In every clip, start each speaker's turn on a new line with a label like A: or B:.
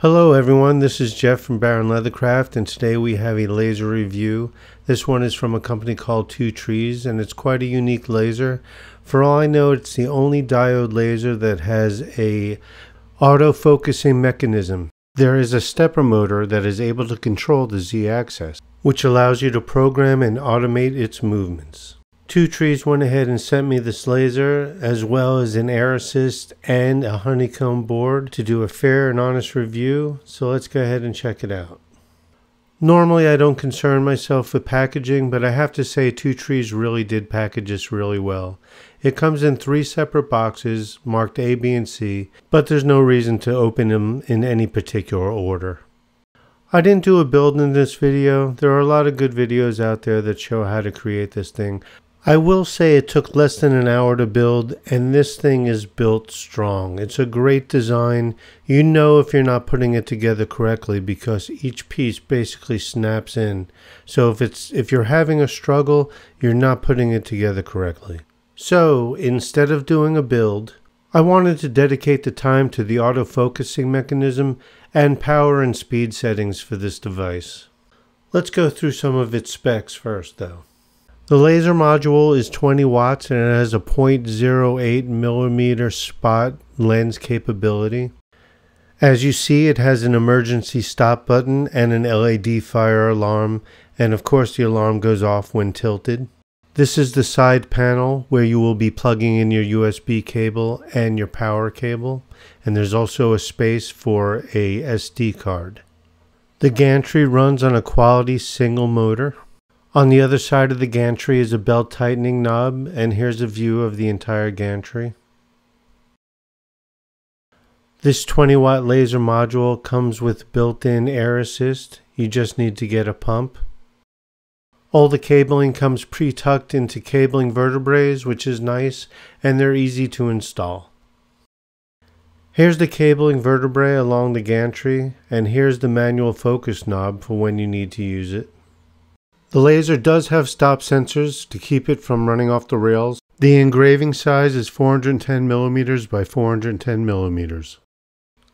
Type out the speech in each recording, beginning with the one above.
A: Hello everyone, this is Jeff from Baron Leathercraft and today we have a laser review. This one is from a company called Two Trees and it's quite a unique laser. For all I know it's the only diode laser that has a auto-focusing mechanism. There is a stepper motor that is able to control the Z-axis, which allows you to program and automate its movements. Two Trees went ahead and sent me this laser as well as an air assist and a honeycomb board to do a fair and honest review. So let's go ahead and check it out. Normally I don't concern myself with packaging, but I have to say Two Trees really did package this really well. It comes in three separate boxes marked A, B, and C, but there's no reason to open them in any particular order. I didn't do a build in this video. There are a lot of good videos out there that show how to create this thing. I will say it took less than an hour to build and this thing is built strong. It's a great design. You know if you're not putting it together correctly because each piece basically snaps in. So if it's if you're having a struggle, you're not putting it together correctly. So instead of doing a build, I wanted to dedicate the time to the auto-focusing mechanism and power and speed settings for this device. Let's go through some of its specs first though. The laser module is 20 watts and it has a 0.08 millimeter spot lens capability. As you see, it has an emergency stop button and an LED fire alarm, and of course the alarm goes off when tilted. This is the side panel where you will be plugging in your USB cable and your power cable, and there's also a space for a SD card. The gantry runs on a quality single motor. On the other side of the gantry is a belt tightening knob and here's a view of the entire gantry. This 20 watt laser module comes with built-in air assist. You just need to get a pump. All the cabling comes pre-tucked into cabling vertebrae, which is nice, and they're easy to install. Here's the cabling vertebrae along the gantry, and here's the manual focus knob for when you need to use it. The laser does have stop sensors to keep it from running off the rails. The engraving size is 410 millimeters by 410 millimeters.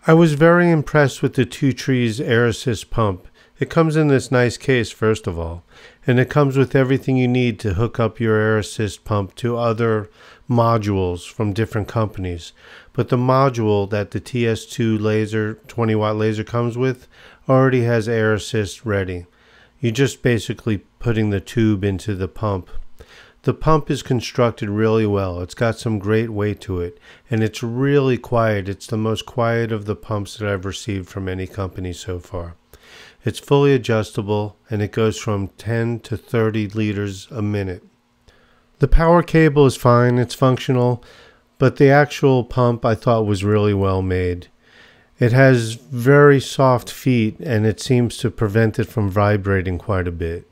A: I was very impressed with the Two Trees Air Assist pump. It comes in this nice case first of all, and it comes with everything you need to hook up your Air Assist pump to other modules from different companies. But the module that the TS2 laser 20 watt laser comes with already has Air Assist ready. You're just basically putting the tube into the pump. The pump is constructed really well. It's got some great weight to it and it's really quiet. It's the most quiet of the pumps that I've received from any company so far. It's fully adjustable and it goes from 10 to 30 liters a minute. The power cable is fine, it's functional, but the actual pump I thought was really well made. It has very soft feet and it seems to prevent it from vibrating quite a bit.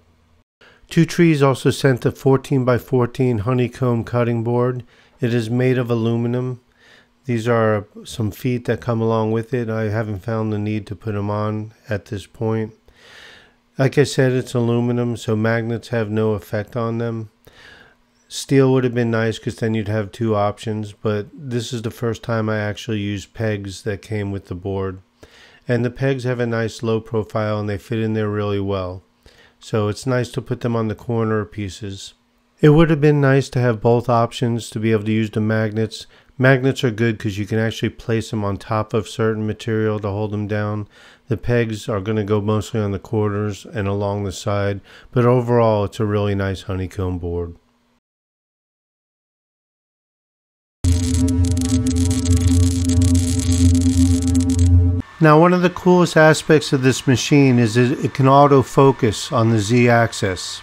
A: Two Trees also sent a 14 by 14 honeycomb cutting board. It is made of aluminum. These are some feet that come along with it. I haven't found the need to put them on at this point. Like I said, it's aluminum, so magnets have no effect on them. Steel would have been nice because then you'd have two options, but this is the first time I actually used pegs that came with the board. And the pegs have a nice low profile and they fit in there really well. So it's nice to put them on the corner pieces. It would have been nice to have both options to be able to use the magnets. Magnets are good because you can actually place them on top of certain material to hold them down. The pegs are going to go mostly on the corners and along the side, but overall it's a really nice honeycomb board. Now one of the coolest aspects of this machine is that it can autofocus on the Z-axis.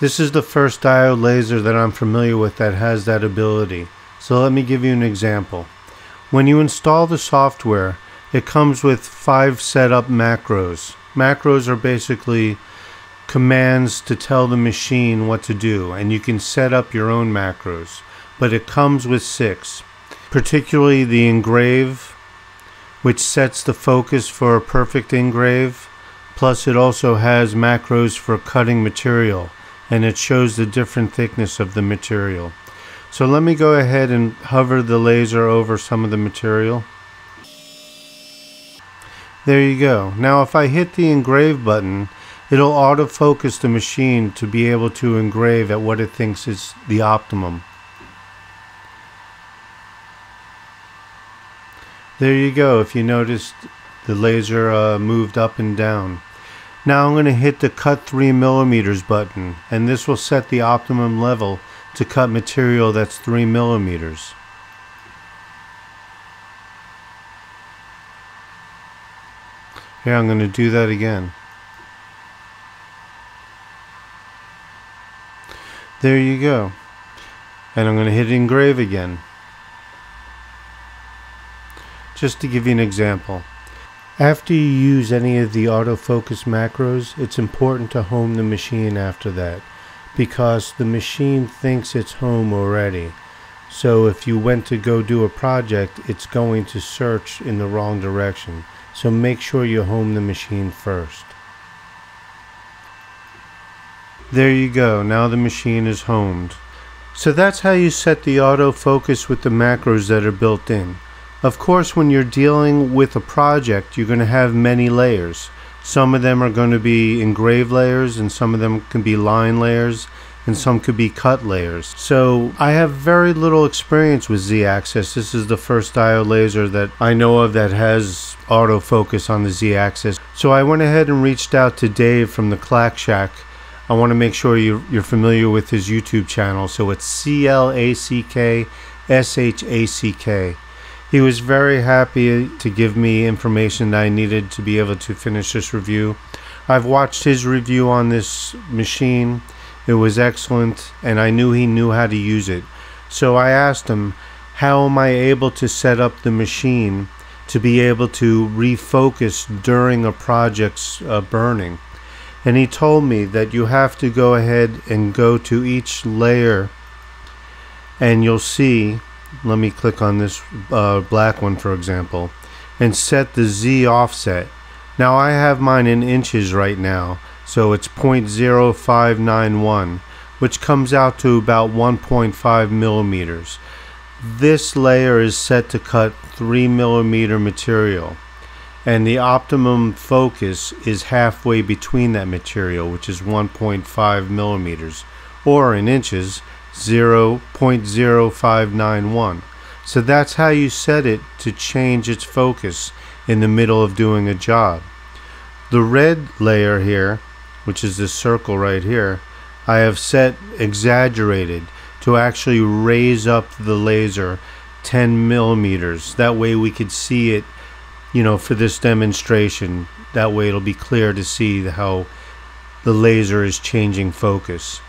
A: This is the first diode laser that I'm familiar with that has that ability. So let me give you an example. When you install the software, it comes with five setup macros. Macros are basically commands to tell the machine what to do and you can set up your own macros but it comes with six particularly the engrave which sets the focus for a perfect engrave. Plus it also has macros for cutting material and it shows the different thickness of the material. So let me go ahead and hover the laser over some of the material. There you go. Now if I hit the engrave button, it'll autofocus the machine to be able to engrave at what it thinks is the optimum. There you go. If you noticed, the laser uh, moved up and down. Now I'm going to hit the cut 3 millimeters button and this will set the optimum level to cut material that's 3 millimeters. Here I'm going to do that again. There you go. And I'm going to hit engrave again. Just to give you an example. After you use any of the autofocus macros, it's important to home the machine after that because the machine thinks it's home already. So if you went to go do a project, it's going to search in the wrong direction. So make sure you home the machine first. There you go, now the machine is homed. So that's how you set the autofocus with the macros that are built in. Of course, when you're dealing with a project, you're going to have many layers. Some of them are going to be engraved layers, and some of them can be line layers, and some could be cut layers. So I have very little experience with Z-axis. This is the first diode laser that I know of that has autofocus on the Z-axis. So I went ahead and reached out to Dave from the Clack Shack I want to make sure you're, you're familiar with his YouTube channel. So it's C L A C K S H A C K. He was very happy to give me information that I needed to be able to finish this review. I've watched his review on this machine. It was excellent, and I knew he knew how to use it. So I asked him, How am I able to set up the machine to be able to refocus during a project's uh, burning? and he told me that you have to go ahead and go to each layer and you'll see let me click on this uh, black one for example and set the Z offset. Now I have mine in inches right now so it's 0.0591 which comes out to about 1.5 millimeters. This layer is set to cut 3 millimeter material and the optimum focus is halfway between that material which is 1.5 millimeters or in inches 0.0591 so that's how you set it to change its focus in the middle of doing a job the red layer here which is this circle right here I have set exaggerated to actually raise up the laser 10 millimeters that way we could see it you know, for this demonstration. That way it'll be clear to see how the laser is changing focus.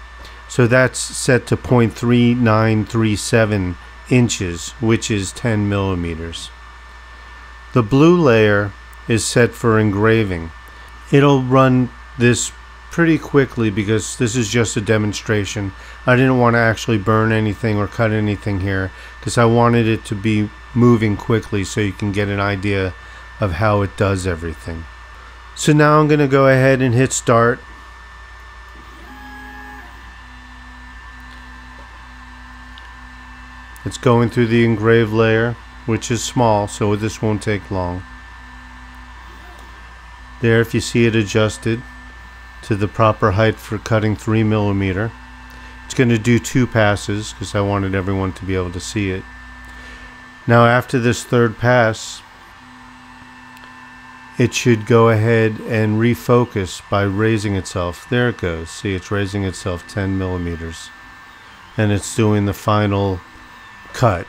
A: So that's set to 0.3937 inches, which is 10 millimeters. The blue layer is set for engraving. It'll run this pretty quickly because this is just a demonstration. I didn't want to actually burn anything or cut anything here because I wanted it to be moving quickly so you can get an idea of how it does everything. So now I'm going to go ahead and hit start. It's going through the engraved layer, which is small, so this won't take long. There, if you see it adjusted to the proper height for cutting 3 millimeter. It's going to do two passes because I wanted everyone to be able to see it. Now after this third pass, it should go ahead and refocus by raising itself. There it goes. See, it's raising itself 10 millimeters. And it's doing the final cut.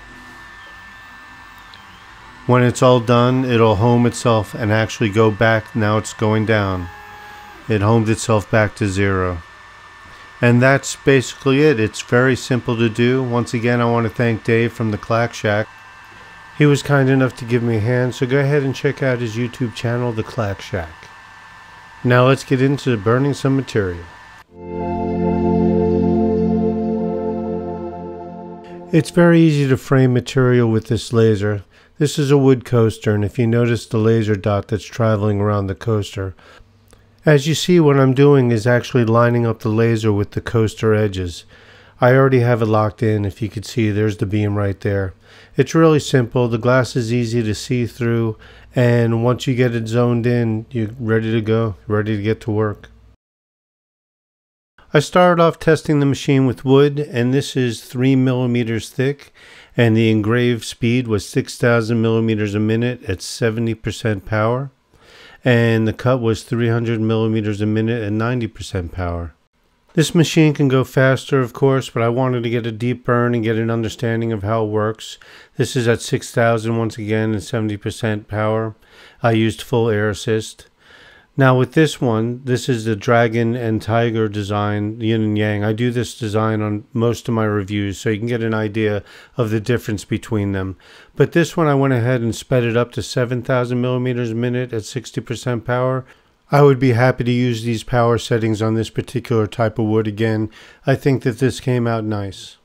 A: When it's all done, it'll home itself and actually go back. Now it's going down. It homed itself back to zero. And that's basically it. It's very simple to do. Once again, I want to thank Dave from the Clack Shack. He was kind enough to give me a hand, so go ahead and check out his YouTube channel, The Clack Shack. Now let's get into burning some material. It's very easy to frame material with this laser. This is a wood coaster, and if you notice the laser dot that's traveling around the coaster, as you see what I'm doing is actually lining up the laser with the coaster edges. I already have it locked in. If you could see, there's the beam right there. It's really simple. The glass is easy to see through. And once you get it zoned in, you're ready to go, ready to get to work. I started off testing the machine with wood, and this is 3 millimeters thick, and the engraved speed was 6,000 millimeters a minute at 70% power, and the cut was 300 millimeters a minute at 90% power. This machine can go faster, of course, but I wanted to get a deep burn and get an understanding of how it works. This is at 6,000 once again and 70% power. I used full air assist. Now with this one, this is the dragon and tiger design, yin and yang. I do this design on most of my reviews so you can get an idea of the difference between them. But this one I went ahead and sped it up to 7,000 millimeters a minute at 60% power. I would be happy to use these power settings on this particular type of wood again. I think that this came out nice.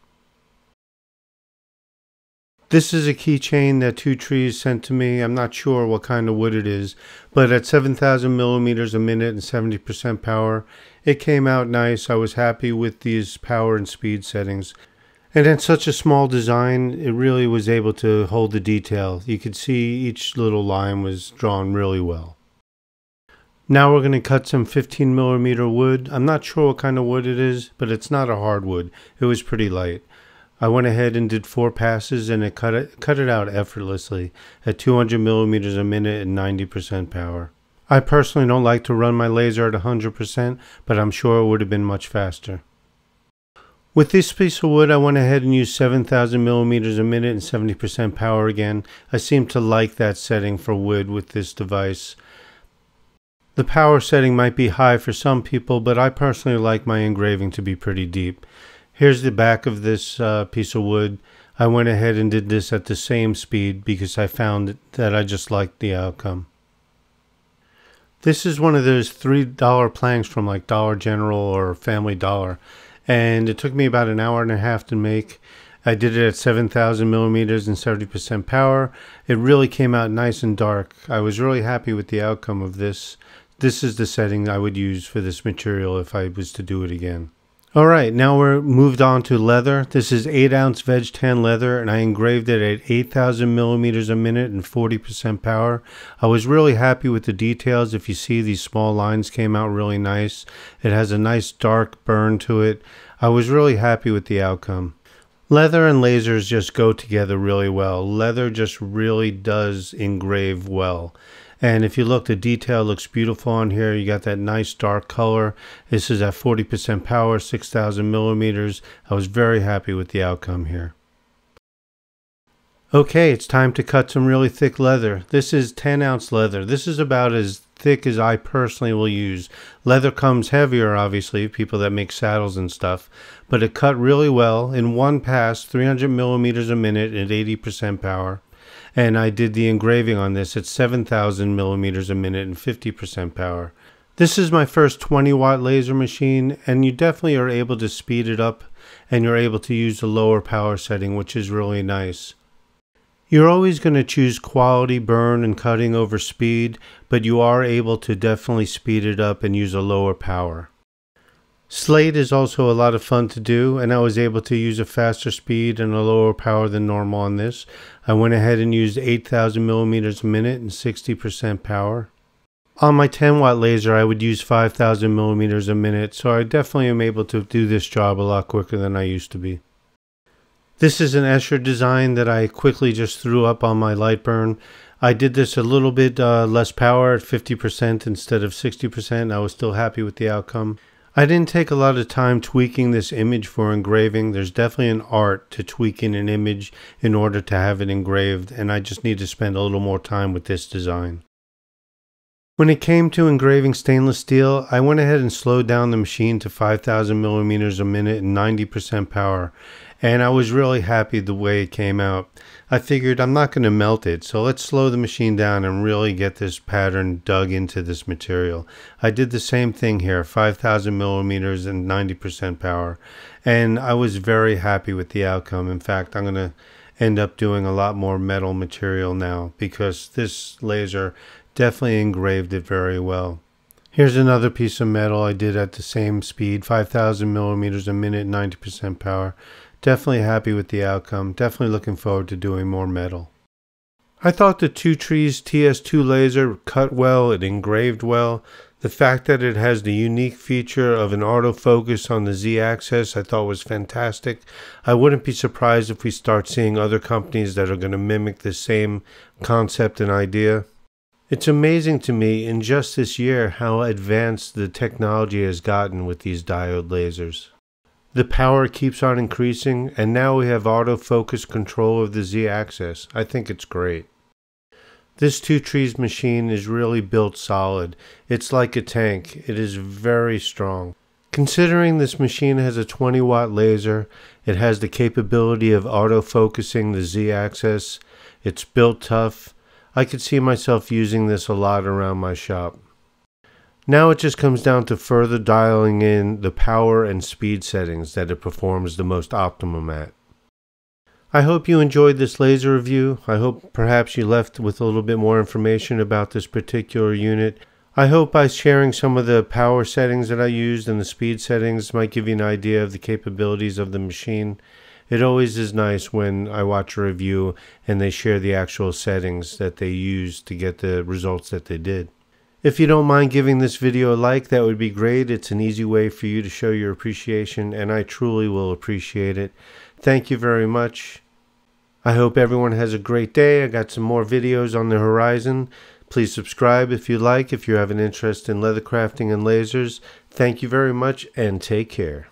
A: This is a keychain that Two Trees sent to me. I'm not sure what kind of wood it is, but at 7,000 millimeters a minute and 70% power, it came out nice. I was happy with these power and speed settings. And in such a small design, it really was able to hold the detail. You could see each little line was drawn really well. Now we're going to cut some 15 millimeter wood. I'm not sure what kind of wood it is, but it's not a hardwood. It was pretty light. I went ahead and did four passes and it cut it, cut it out effortlessly at 200 millimeters a minute and 90% power. I personally don't like to run my laser at 100%, but I'm sure it would have been much faster. With this piece of wood, I went ahead and used 7,000 millimeters a minute and 70% power again. I seem to like that setting for wood with this device. The power setting might be high for some people, but I personally like my engraving to be pretty deep. Here's the back of this uh, piece of wood. I went ahead and did this at the same speed because I found that I just liked the outcome. This is one of those $3 planks from like Dollar General or Family Dollar. And it took me about an hour and a half to make. I did it at 7,000 millimeters and 70% power. It really came out nice and dark. I was really happy with the outcome of this. This is the setting I would use for this material if I was to do it again. All right, now we're moved on to leather. This is 8 ounce veg tan leather, and I engraved it at 8,000 millimeters a minute and 40% power. I was really happy with the details. If you see, these small lines came out really nice. It has a nice dark burn to it. I was really happy with the outcome. Leather and lasers just go together really well. Leather just really does engrave well. And if you look, the detail looks beautiful on here. You got that nice dark color. This is at 40% power, 6,000 millimeters. I was very happy with the outcome here. Okay, it's time to cut some really thick leather. This is 10 ounce leather. This is about as thick as I personally will use. Leather comes heavier, obviously, people that make saddles and stuff, but it cut really well in one pass, 300 millimeters a minute at 80% power and I did the engraving on this at 7,000 millimeters a minute and 50% power. This is my first 20 watt laser machine and you definitely are able to speed it up and you're able to use the lower power setting which is really nice. You're always going to choose quality burn and cutting over speed, but you are able to definitely speed it up and use a lower power. Slate is also a lot of fun to do, and I was able to use a faster speed and a lower power than normal on this. I went ahead and used 8000 millimeters a minute and 60% power. On my 10 watt laser, I would use 5000 millimeters a minute, so I definitely am able to do this job a lot quicker than I used to be. This is an Escher design that I quickly just threw up on my Lightburn. I did this a little bit uh, less power at 50% instead of 60%. I was still happy with the outcome. I didn't take a lot of time tweaking this image for engraving. There's definitely an art to tweaking an image in order to have it engraved, and I just need to spend a little more time with this design. When it came to engraving stainless steel, I went ahead and slowed down the machine to 5000 millimeters a minute and 90% power, and I was really happy the way it came out. I figured I'm not going to melt it, so let's slow the machine down and really get this pattern dug into this material. I did the same thing here, 5000 millimeters and 90% power, and I was very happy with the outcome. In fact, I'm going to end up doing a lot more metal material now because this laser definitely engraved it very well. Here's another piece of metal I did at the same speed, 5,000 millimeters a minute, 90% power. Definitely happy with the outcome. Definitely looking forward to doing more metal. I thought the Two Trees TS2 laser cut well, it engraved well. The fact that it has the unique feature of an autofocus on the z-axis I thought was fantastic. I wouldn't be surprised if we start seeing other companies that are going to mimic the same concept and idea. It's amazing to me in just this year how advanced the technology has gotten with these diode lasers. The power keeps on increasing, and now we have autofocus control of the z-axis. I think it's great. This Two Trees machine is really built solid. It's like a tank. It is very strong. Considering this machine has a 20 watt laser, it has the capability of autofocusing the z-axis, it's built tough, I could see myself using this a lot around my shop. Now it just comes down to further dialing in the power and speed settings that it performs the most optimum at. I hope you enjoyed this laser review. I hope perhaps you left with a little bit more information about this particular unit. I hope by sharing some of the power settings that I used and the speed settings might give you an idea of the capabilities of the machine. It always is nice when I watch a review and they share the actual settings that they used to get the results that they did. If you don't mind giving this video a like, that would be great. It's an easy way for you to show your appreciation, and I truly will appreciate it. Thank you very much. I hope everyone has a great day. I got some more videos on the horizon. Please subscribe if you like, if you have an interest in leather crafting and lasers. Thank you very much, and take care.